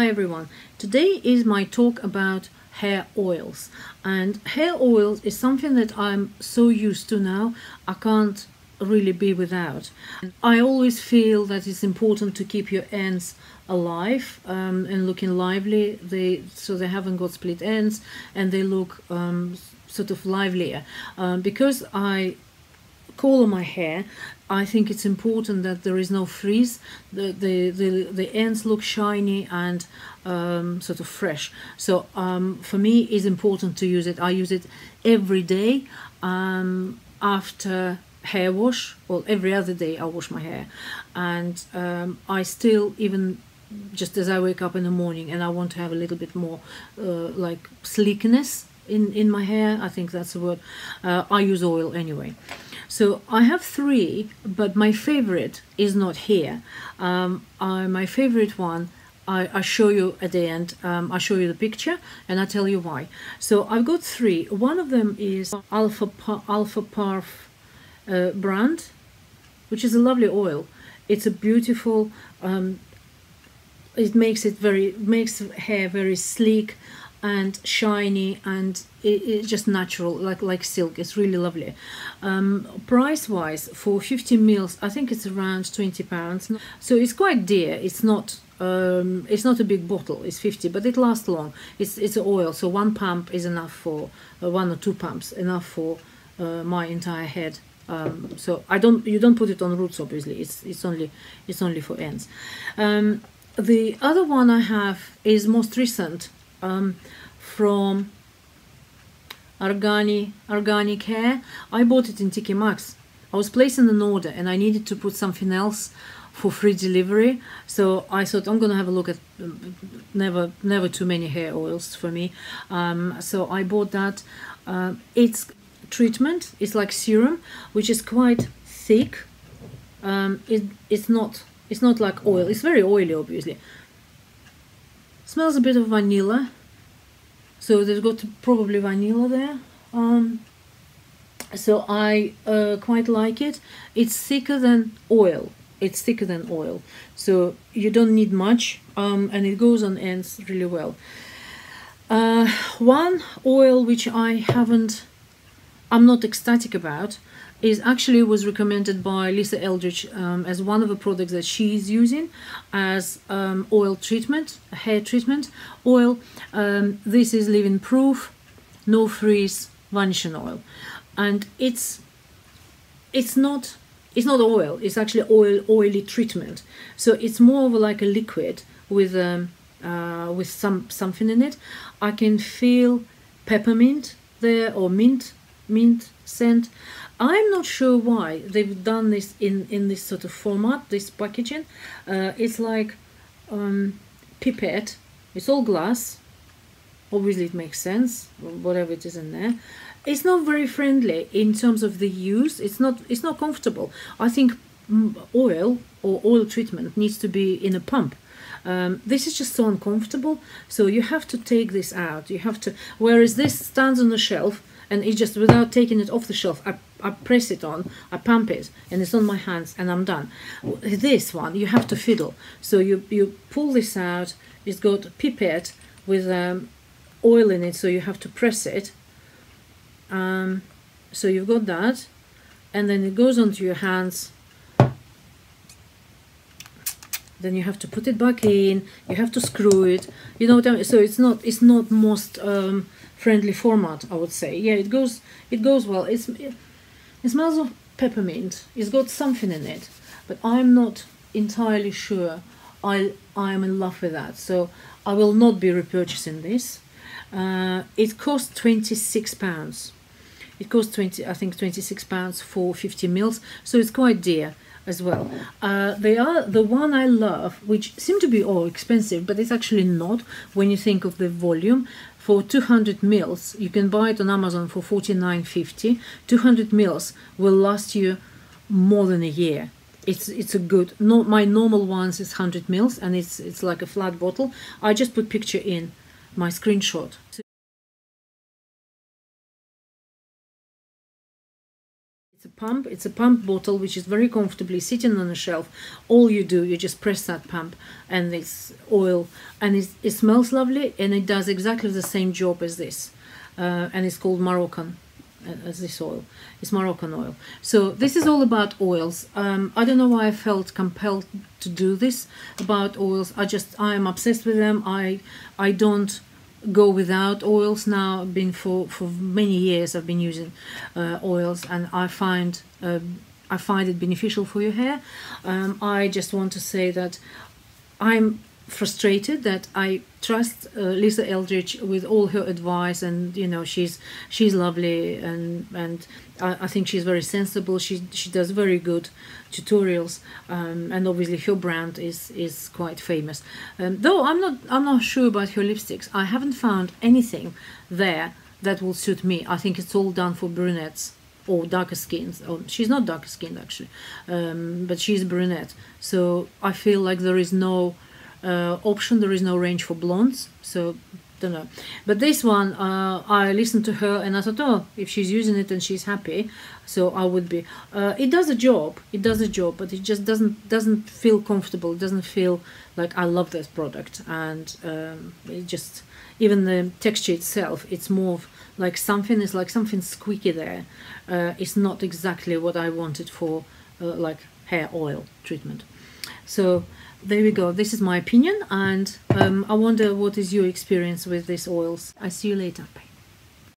Hi everyone. Today is my talk about hair oils. And hair oils is something that I'm so used to now, I can't really be without. I always feel that it's important to keep your ends alive um, and looking lively. They so they haven't got split ends and they look um, sort of livelier. Um, because I color my hair, I think it's important that there is no frizz. The the the, the ends look shiny and um, sort of fresh. So um, for me, it's important to use it. I use it every day um, after hair wash. Well, every other day I wash my hair, and um, I still even just as I wake up in the morning and I want to have a little bit more uh, like sleekness in in my hair. I think that's the word. Uh, I use oil anyway. So I have three, but my favorite is not here. Um, I, my favorite one, I, I show you at the end. Um, I show you the picture and I tell you why. So I've got three. One of them is Alpha Alfaparf uh, brand, which is a lovely oil. It's a beautiful. Um, it makes it very makes hair very sleek and shiny and it, it's just natural like like silk. It's really lovely. Um, price wise for 50 mils i think it's around 20 pounds. So it's quite dear. It's not um, it's not a big bottle. It's 50 but it lasts long. It's it's oil. So one pump is enough for uh, one or two pumps enough for uh, my entire head. Um, so I don't you don't put it on roots obviously. It's it's only it's only for ends. Um, the other one I have is most recent um, from Organi, Arganicare. I bought it in TK Maxx. I was placing an order and I needed to put something else for free delivery. So I thought I'm gonna have a look at never never too many hair oils for me. Um, so I bought that. Uh, it's treatment. It's like serum, which is quite thick. Um, it, it's not it's not like oil. It's very oily, obviously. Smells a bit of vanilla. So there's got probably vanilla there. Um, so I uh, quite like it. It's thicker than oil. It's thicker than oil. So you don't need much um, and it goes on ends really well. Uh, one oil which I haven't, I'm not ecstatic about is actually was recommended by Lisa Eldridge um, as one of the products that she's using as um, oil treatment, hair treatment oil. Um, this is living proof, no frizz vanishing oil, and it's it's not it's not oil. It's actually oil oily treatment. So it's more of like a liquid with um, uh, with some something in it. I can feel peppermint there or mint mint scent I'm not sure why they've done this in, in this sort of format, this packaging. Uh, it's like um, pipette, it's all glass. Obviously, it makes sense, whatever it is in there. It's not very friendly in terms of the use. It's not. It's not comfortable. I think oil or oil treatment needs to be in a pump. Um, this is just so uncomfortable. So you have to take this out. You have to. Whereas this stands on the shelf and it's just without taking it off the shelf I, I press it on I pump it and it's on my hands and I'm done. This one you have to fiddle. So you you pull this out it's got pipette with um, oil in it so you have to press it. Um, so you've got that and then it goes onto your hands then you have to put it back in you have to screw it you know so it's not it's not most um, friendly format I would say. Yeah it goes it goes well. It's it, it smells of peppermint. It's got something in it but I'm not entirely sure I I'm in love with that. So I will not be repurchasing this. Uh, it cost 26 pounds. It costs 20 I think 26 pounds for 50 mils. So it's quite dear as well. Uh, they are the one I love, which seem to be all expensive, but it's actually not when you think of the volume. For 200 mils, you can buy it on Amazon for 49.50. 200 mils will last you more than a year. It's it's a good. No, my normal ones is 100 mils, and it's it's like a flat bottle. I just put picture in my screenshot. Pump. It's a pump bottle which is very comfortably sitting on a shelf. All you do, you just press that pump, and it's oil, and it, it smells lovely, and it does exactly the same job as this, uh, and it's called Moroccan. uh, As this oil, it's Moroccanoil. So this is all about oils. Um, I don't know why I felt compelled to do this about oils. I just I am obsessed with them. I I don't go without oils now. I've been for for many years i've been using uh, oils and i find um, i find it beneficial for your hair. Um, i just want to say that i'm frustrated that i trust uh, lisa eldridge with all her advice and you know she's she's lovely and and I, I think she's very sensible. She she does very good tutorials um, and obviously her brand is is quite famous. Um, though i'm not i'm not sure about her lipsticks. I haven't found anything there that will suit me. I think it's all done for brunettes or darker skins. Or she's not darker skinned actually. Um, but she's brunette. So i feel like there is no uh, option there is no range for blondes so don't know. But this one uh, i listened to her and i thought oh if she's using it and she's happy so i would be. Uh, it does a job it does a job but it just doesn't doesn't feel comfortable it doesn't feel like i love this product. And um, it just even the texture itself it's more of like something is like something squeaky there. Uh, it's not exactly what i wanted for like hair oil treatment so there we go. This is my opinion, and um, I wonder what is your experience with these oils. I see you later. Bye.